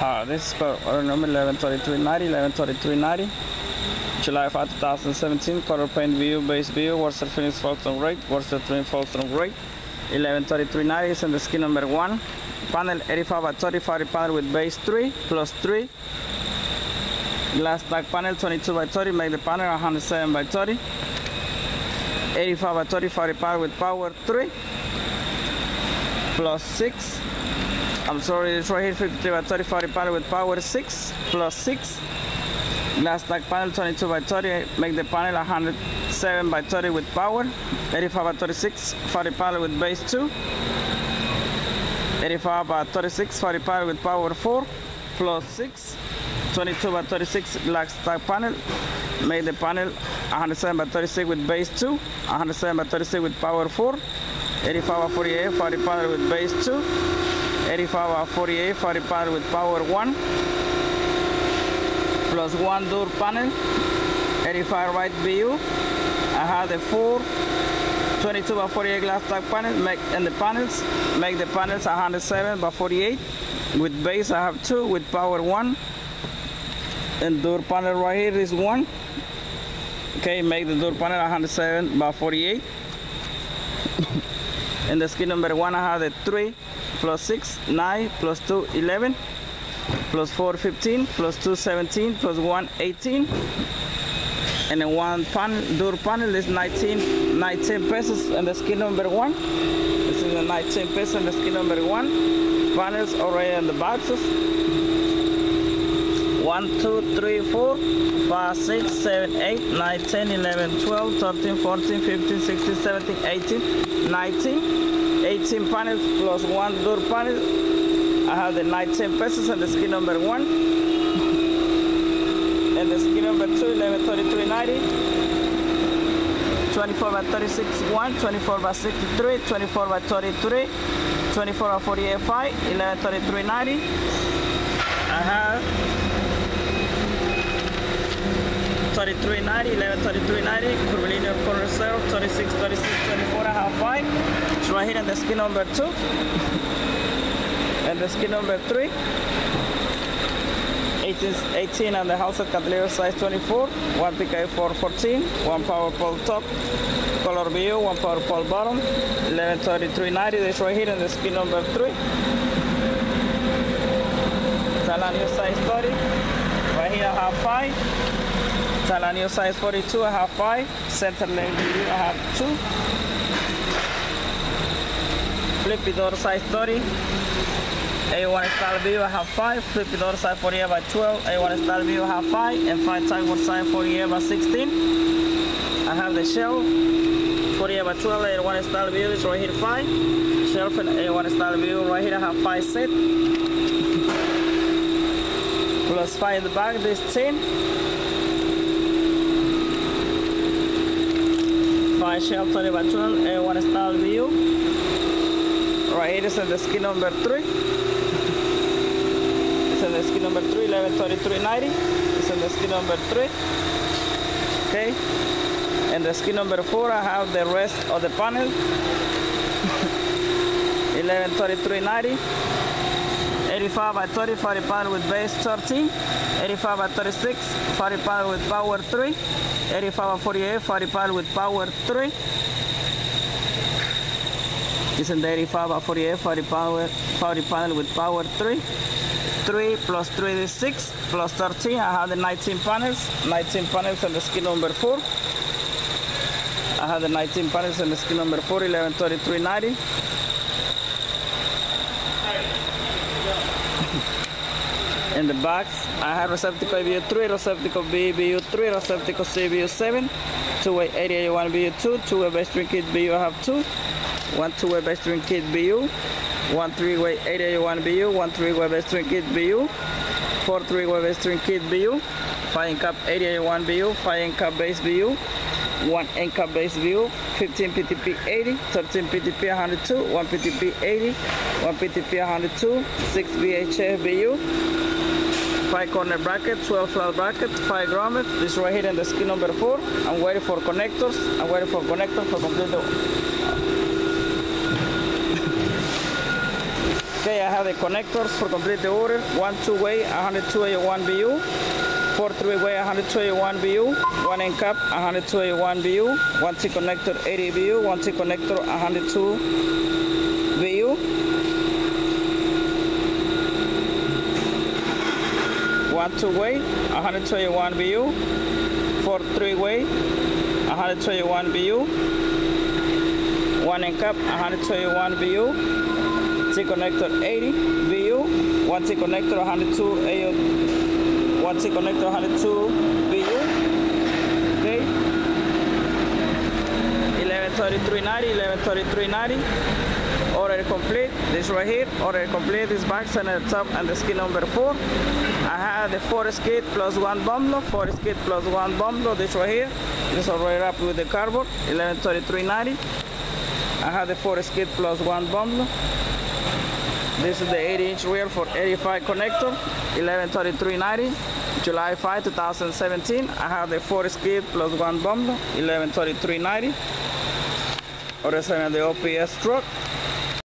Uh, this is order number 113390, 113390. July 5, 2017, color paint view, base view, Worcester finish Folsom rate, Worcester twin Folsom rate, 113390 is in the skid number 1. Panel 85 by 35 panel with base 3 plus 3. Glass back panel 22 by 30, make the panel 107 by 30. 85 by 35 panel with power 3 plus 6 I'm sorry, it's right here 53 by 35 panel with power 6 plus 6. Glass back panel 22 by 30, make the panel 107 by 30 with power. 85 by 36, 40 panel with base 2. 85 by 36, 40 panel with power 4 plus 6. 22 by 36 glass back panel, make the panel 107 by 36 with base 2. 107 by 36 with power 4. 85 by 48, 40 panel with base 2. 85 48 40 panel with power 1 plus one door panel 85 right view I have the four 22 by 48 glass back panel make and the panels make the panels 107 by 48 with base I have two with power 1 and door panel right here is one. Okay make the door panel 107 by 48 and the skid number one I have the three plus 6, 9, plus 2, 11, plus 4, 15, plus 2, 17, plus 1, 18. And then one panel, door panel is 19, 19 pesos and the skid number one. This is the 19 pesos and the skid number one. Panels already in the boxes. 1, 2, 3, 4, 5, 6, 7, 8, 9, 10, 11, 12, 13, 14, 15, 16, 17, 18, 19. 18 panels plus one door panel. I have the 19 pesos and the skid number one. And the skid number two, 1133.90. 24 by 36 1, 24 by 63, 24 by 33, 24 by 48 5, 1133.90. I have 3390, 113390, curvilinear corner 0, 26, 36, 24, I have 5. It's right here in the skid number 2. And the skid number 3. 18, 18 on the house of Candelaria size 24, 1 PK 414, 1 power pole top, color view, 1 power pole bottom, 113390, this right here in the skid number 3. Talanio size 30, right here have 5. Talanio size 42, I have 5. Center view, I have 2. Flippy door size 30. A1 style view, I have 5. Flippy door size 48 by 12. A1 style view, I have 5. And 5 type size 48 by 16. I have the shell 48 by 12. A1 style view is right here 5. Shelf and A1 style view right here, I have 5 set. Plus 5 in the back, this 10. 20 by 12 and one style view. Right here is the skid number 3. It's in the skid number 3, 113390. It's in the skid number 3. Okay. And the skid number 4, I have the rest of the panel. 113390. 85 by 30, 40 panel with base 13. 85 by 36, 40 panel with power 3. 85 by 48, 40 panel with power 3. This is the 85 by 48, 40 power, 40 panel with power 3. 3 plus 3 is 6, plus 13, I have the 19 panels. 19 panels on the skid number 4. I have the 19 panels on the skid number 4, 113390. In the box. I have receptacle BU3, receptacle BU3, receptacle CBU7, two-way 88 BU2, two-way base string kit BU I have two, one two-way base string kit BU, one three-way 881 BU, one three-way base string kit BU, four three-way base string kit BU, five cap 881 BU, five cap base BU, one cap base BU, 15 PTP 80, 13 PTP 102, one PTP 80, one PTP 102, six VHF BU, 5 corner bracket, 12 flat bracket, 5 grommet. This right here in the skid number 4. I'm waiting for connectors. I'm waiting for connectors for complete the Okay, I have the connectors for complete the order. One two-way, 121 BU. Four three-way, 121 BU. One end cap, 121 BU. One T connector, 80 BU. One T connector, 102 BU. One two-way, 121 BU. Four three-way, 121 BU. One end cap, 121 BU. T connector 80 BU. one T connector 102 AO, one T connector 102 BU. Okay. 113390, 113390. Order complete. This right here. Order complete. This box and the top and the skid number four. I have the four skid plus one bundle, four skid plus one bundle. This right here. This already wrapped with the cardboard. 113390. I have the four skid plus one bundle. This is the 80 inch wheel for 85 connector, 1133.90, July 5, 2017. I have the 4 skid plus one bundle, 1133.90. Order sent the OPS truck.